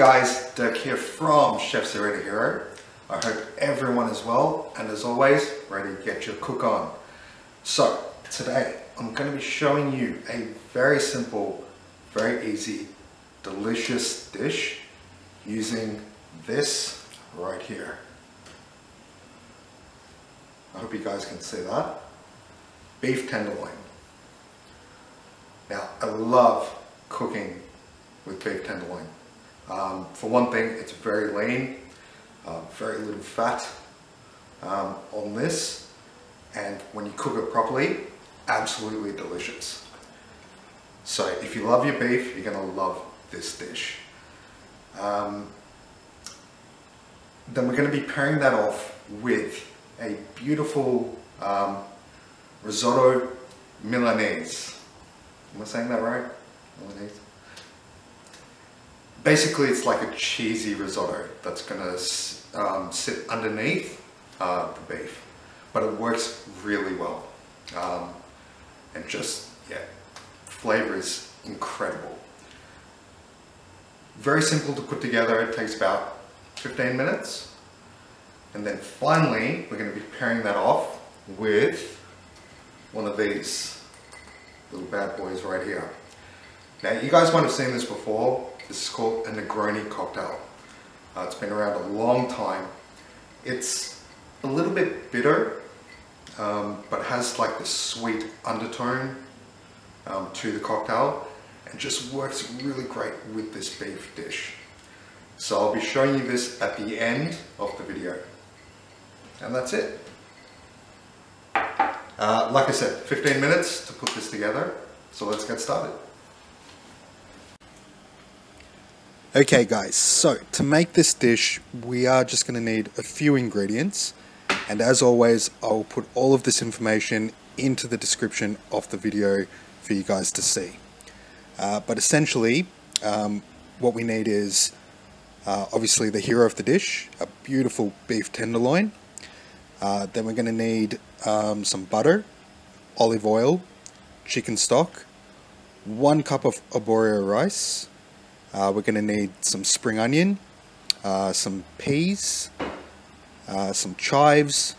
guys, Dirk here from Chef to Hero. I hope everyone is well and as always, ready to get your cook on. So today I'm going to be showing you a very simple, very easy, delicious dish using this right here. I hope you guys can see that. Beef tenderloin. Now I love cooking with beef tenderloin. Um, for one thing, it's very lean, uh, very little fat um, on this, and when you cook it properly, absolutely delicious. So if you love your beef, you're gonna love this dish. Um, then we're gonna be pairing that off with a beautiful um, risotto Milanese. Am I saying that right? Milanese? Basically it's like a cheesy risotto that's gonna um, sit underneath uh, the beef but it works really well. Um, and just yeah flavor is incredible. Very simple to put together. It takes about 15 minutes. And then finally we're going to be pairing that off with one of these little bad boys right here. Now you guys might have seen this before this is called a Negroni cocktail. Uh, it's been around a long time. It's a little bit bitter, um, but has like this sweet undertone um, to the cocktail and just works really great with this beef dish. So I'll be showing you this at the end of the video. And that's it. Uh, like I said, 15 minutes to put this together. So let's get started. Okay guys, so to make this dish, we are just going to need a few ingredients. And as always, I'll put all of this information into the description of the video for you guys to see. Uh, but essentially, um, what we need is uh, obviously the hero of the dish, a beautiful beef tenderloin. Uh, then we're going to need um, some butter, olive oil, chicken stock, one cup of arborio rice, uh, we're going to need some spring onion, uh, some peas, uh, some chives,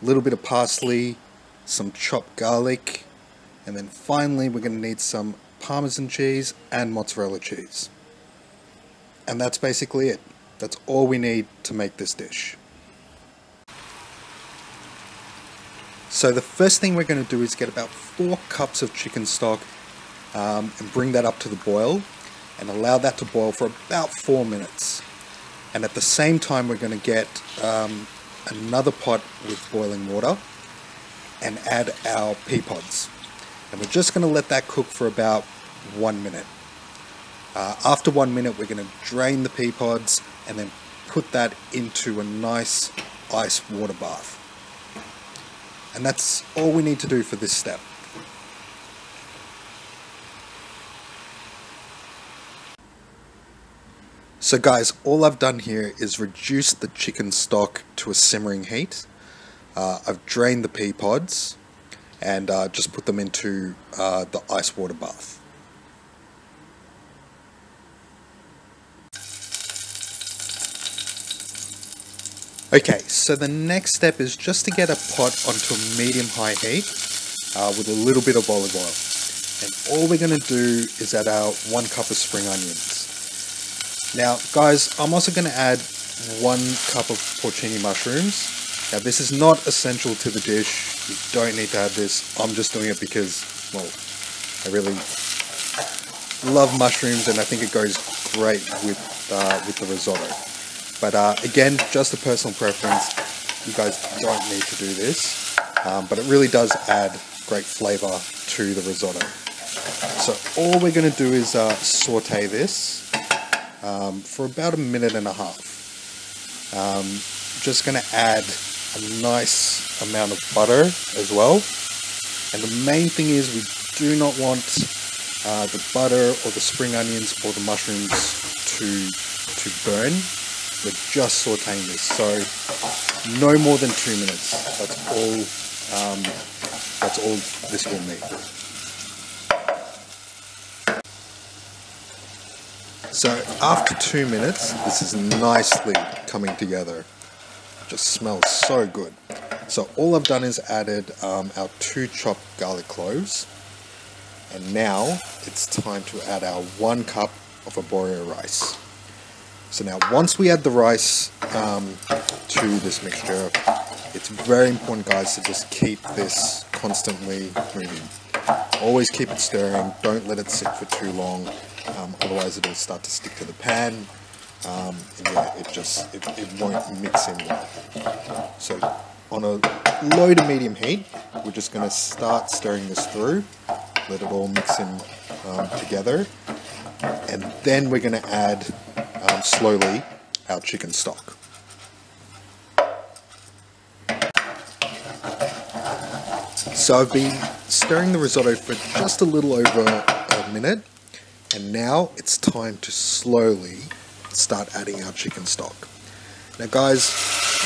a little bit of parsley, some chopped garlic, and then finally we're going to need some parmesan cheese and mozzarella cheese. And that's basically it. That's all we need to make this dish. So the first thing we're going to do is get about 4 cups of chicken stock um, and bring that up to the boil and allow that to boil for about four minutes. And at the same time, we're going to get um, another pot with boiling water and add our pea pods. And we're just going to let that cook for about one minute. Uh, after one minute, we're going to drain the pea pods and then put that into a nice ice water bath. And that's all we need to do for this step. So guys, all I've done here is reduce the chicken stock to a simmering heat. Uh, I've drained the pea pods and uh, just put them into uh, the ice water bath. Okay, so the next step is just to get a pot onto a medium-high heat uh, with a little bit of olive oil. And all we're going to do is add our one cup of spring onions. Now, guys, I'm also going to add one cup of porcini mushrooms. Now, this is not essential to the dish. You don't need to have this. I'm just doing it because, well, I really love mushrooms and I think it goes great with, uh, with the risotto. But uh, again, just a personal preference. You guys don't need to do this. Um, but it really does add great flavor to the risotto. So all we're going to do is uh, saute this um, for about a minute and a half. Um, just going to add a nice amount of butter as well. And the main thing is we do not want uh, the butter or the spring onions or the mushrooms to, to burn. We're just sauteing this. So no more than two minutes. That's all, um, that's all this will need. So after two minutes, this is nicely coming together. Just smells so good. So all I've done is added um, our two chopped garlic cloves. And now it's time to add our one cup of arborio rice. So now once we add the rice um, to this mixture, it's very important guys to just keep this constantly moving. Always keep it stirring, don't let it sit for too long, um, otherwise it'll start to stick to the pan, um, yeah, it just, it, it won't mix in well. So on a low to medium heat, we're just going to start stirring this through, let it all mix in um, together, and then we're going to add um, slowly our chicken stock. So I've been stirring the risotto for just a little over a minute and now it's time to slowly start adding our chicken stock. Now guys,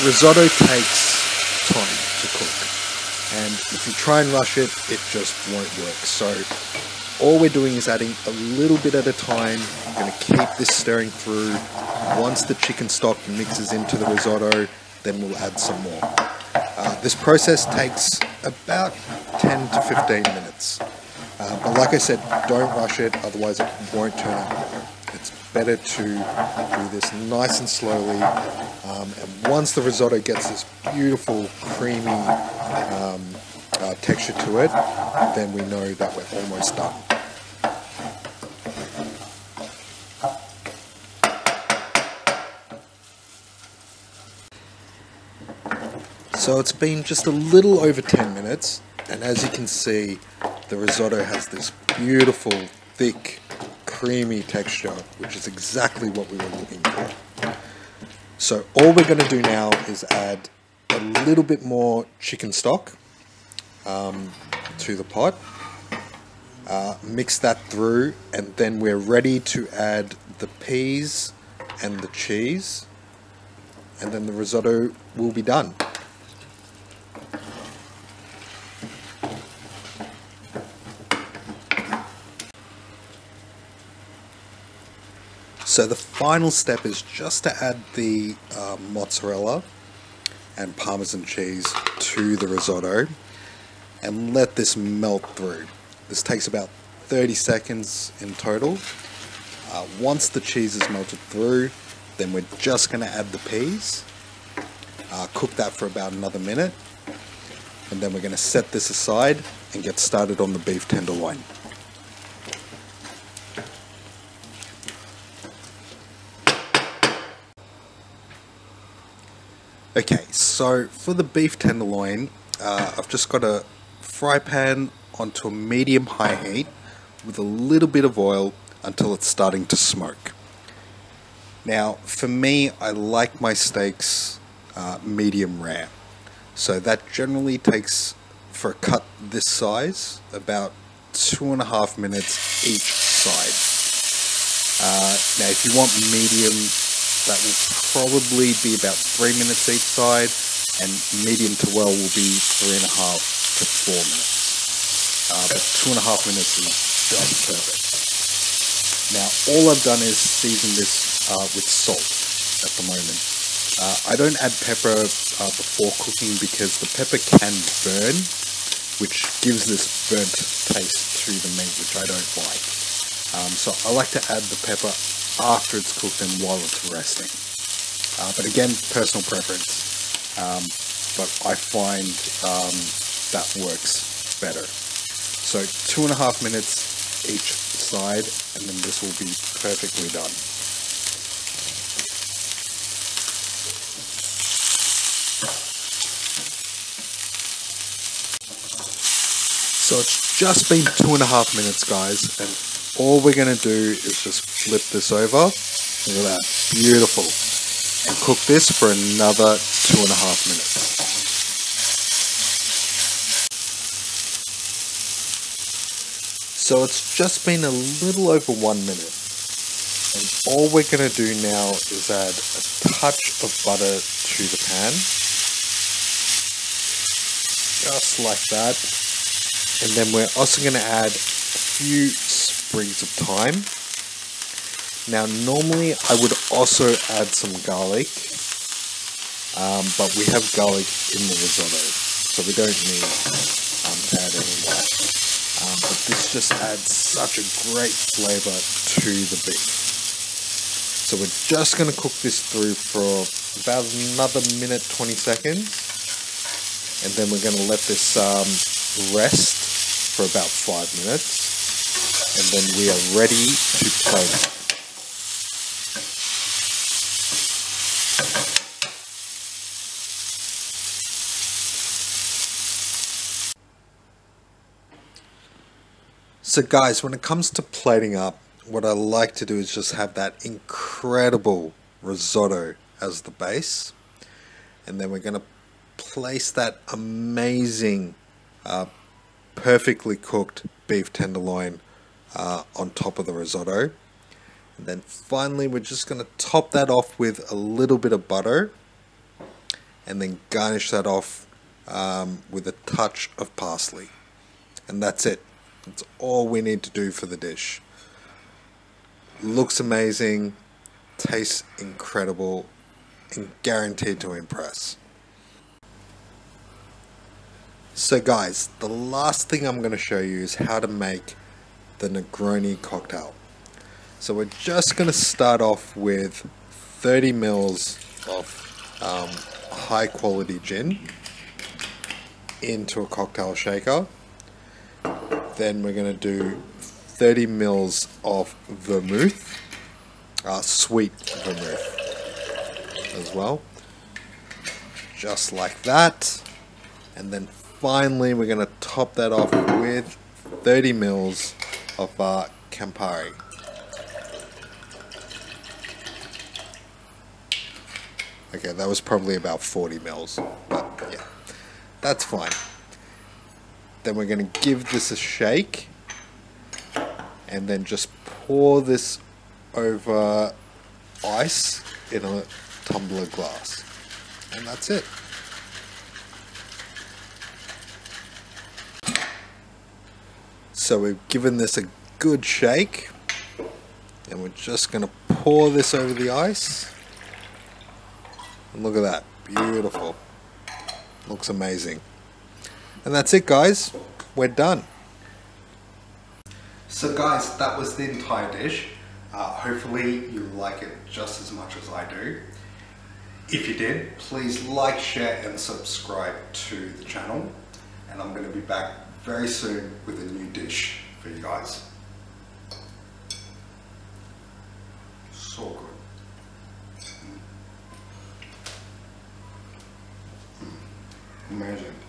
risotto takes time to cook and if you try and rush it, it just won't work. So all we're doing is adding a little bit at a time. I'm going to keep this stirring through. Once the chicken stock mixes into the risotto, then we'll add some more. Uh, this process takes about 10 to 15 minutes. Uh, but like I said, don't rush it, otherwise it won't turn out. It's better to do this nice and slowly. Um, and once the risotto gets this beautiful, creamy um, uh, texture to it, then we know that we're almost done. So it's been just a little over 10 minutes, and as you can see, the risotto has this beautiful, thick, creamy texture, which is exactly what we were looking for. So all we're going to do now is add a little bit more chicken stock um, to the pot, uh, mix that through, and then we're ready to add the peas and the cheese, and then the risotto will be done. So the final step is just to add the uh, mozzarella and parmesan cheese to the risotto and let this melt through. This takes about 30 seconds in total. Uh, once the cheese is melted through, then we're just going to add the peas, uh, cook that for about another minute, and then we're going to set this aside and get started on the beef tenderloin. Okay, so for the beef tenderloin, uh, I've just got a fry pan onto a medium high heat with a little bit of oil until it's starting to smoke. Now, for me, I like my steaks uh, medium rare. So that generally takes, for a cut this size, about two and a half minutes each side. Uh, now, if you want medium that will probably be about three minutes each side, and medium to well will be three and a half to four minutes. Uh, but two and a half minutes is just perfect. Now, all I've done is season this uh, with salt at the moment. Uh, I don't add pepper uh, before cooking because the pepper can burn, which gives this burnt taste to the meat, which I don't like. Um, so I like to add the pepper after it's cooked and while it's resting. Uh, but again, personal preference. Um, but I find um, that works better. So two and a half minutes each side, and then this will be perfectly done. So it's just been two and a half minutes, guys, and all we're going to do is just flip this over. Look at that. Beautiful. And cook this for another two and a half minutes. So it's just been a little over one minute. And all we're going to do now is add a touch of butter to the pan. Just like that. And then we're also going to add a few sprigs of thyme. Now, normally I would also add some garlic, um, but we have garlic in the risotto, so we don't need um, to add any more. Um, but this just adds such a great flavour to the beef. So we're just going to cook this through for about another minute, 20 seconds, and then we're going to let this um, rest for about five minutes, and then we are ready to plate So guys, when it comes to plating up, what I like to do is just have that incredible risotto as the base. And then we're going to place that amazing, uh, perfectly cooked beef tenderloin uh, on top of the risotto. And then finally, we're just going to top that off with a little bit of butter. And then garnish that off um, with a touch of parsley. And that's it. That's all we need to do for the dish. Looks amazing, tastes incredible, and guaranteed to impress. So guys, the last thing I'm going to show you is how to make the Negroni cocktail. So we're just going to start off with 30 mils of um, high quality gin into a cocktail shaker then we're going to do 30 mils of vermouth, uh, sweet vermouth as well. Just like that. And then finally we're going to top that off with 30 mils of uh, Campari. Okay, that was probably about 40 mils, but yeah, that's fine. Then we're going to give this a shake and then just pour this over ice in a tumbler glass. And that's it. So we've given this a good shake and we're just going to pour this over the ice. And look at that, beautiful. Looks amazing. And that's it guys, we're done. So guys, that was the entire dish. Uh, hopefully you like it just as much as I do. If you did, please like, share and subscribe to the channel. And I'm going to be back very soon with a new dish for you guys. So good. Mm. Mm. Amazing.